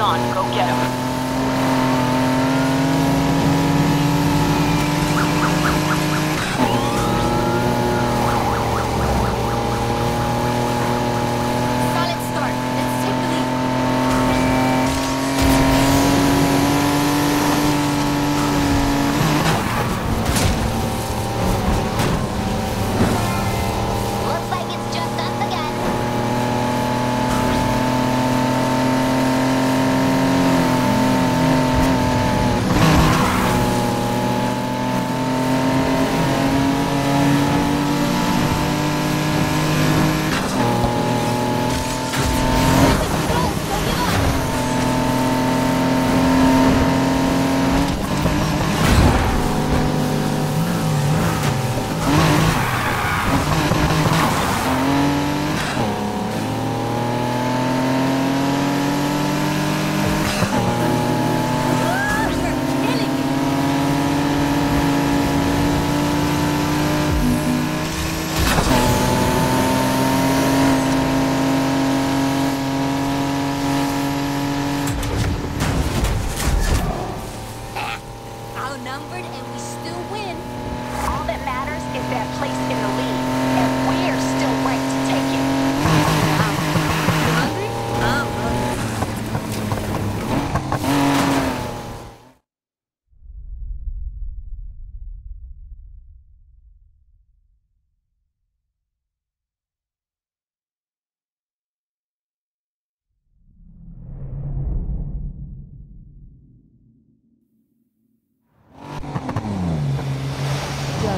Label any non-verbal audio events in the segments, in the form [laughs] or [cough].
on. Go get him.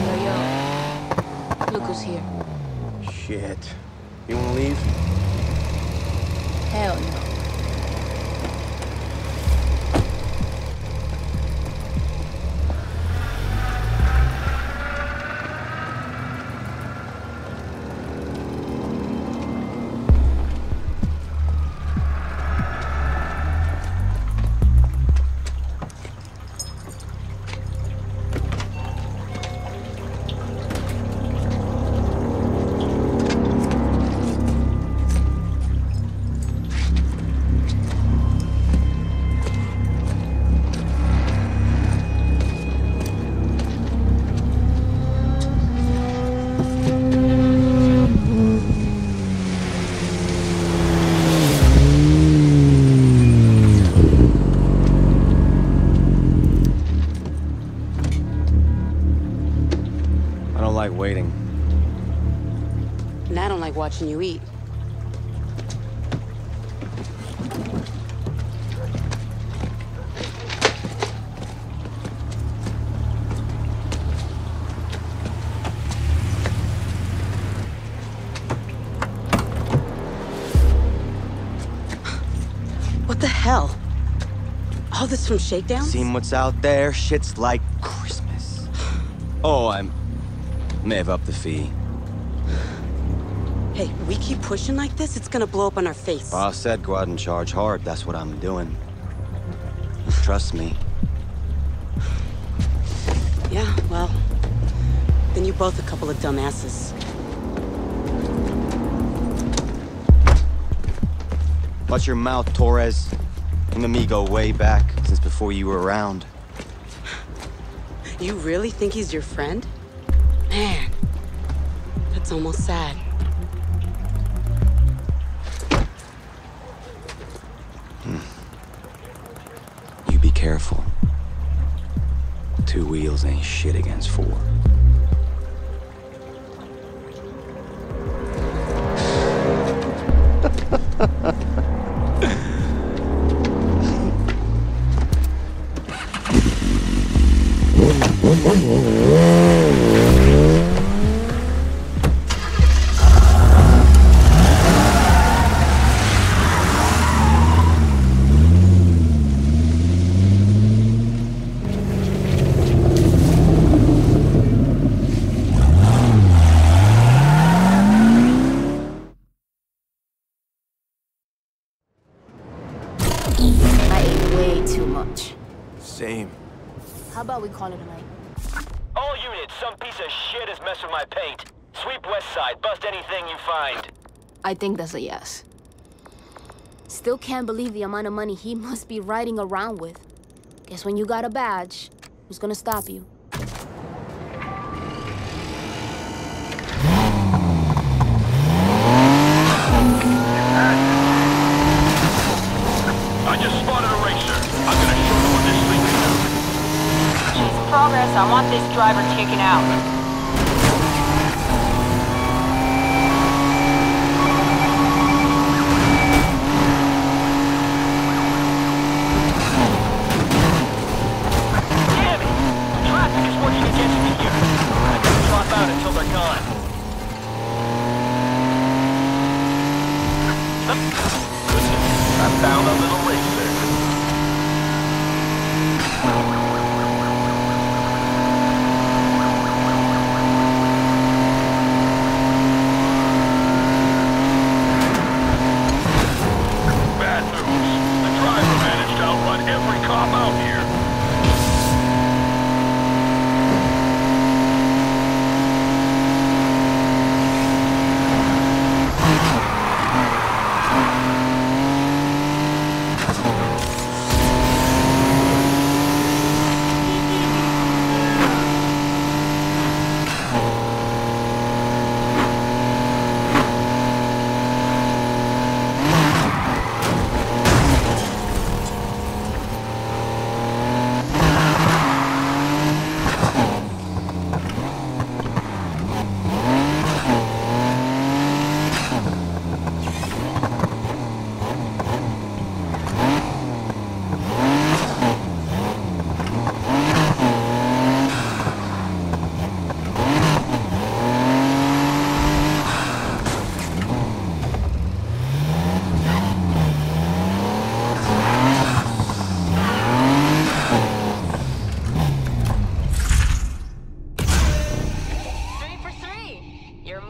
Yo, yo. Look who's here. Shit. You wanna leave? Hell no. I don't like waiting. And I don't like watching you eat. What the hell? All this from Shakedown? Seen what's out there? Shit's like Christmas. Oh, I may have upped the fee. Hey, we keep pushing like this, it's gonna blow up on our face. Boss said go out and charge hard. That's what I'm doing. Trust me. Yeah, well, then you both a couple of dumbasses. Watch your mouth, Torres. Him and me go way back, since before you were around. You really think he's your friend? Man, that's almost sad. You be careful. Two wheels ain't shit against four. Way too much. Same. How about we call it a night? All units, some piece of shit is messing with my paint. Sweep west side, bust anything you find. I think that's a yes. Still can't believe the amount of money he [laughs] must be riding around with. Guess when you got a badge, who's gonna stop you? Progress, I want this driver taken out.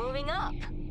moving up.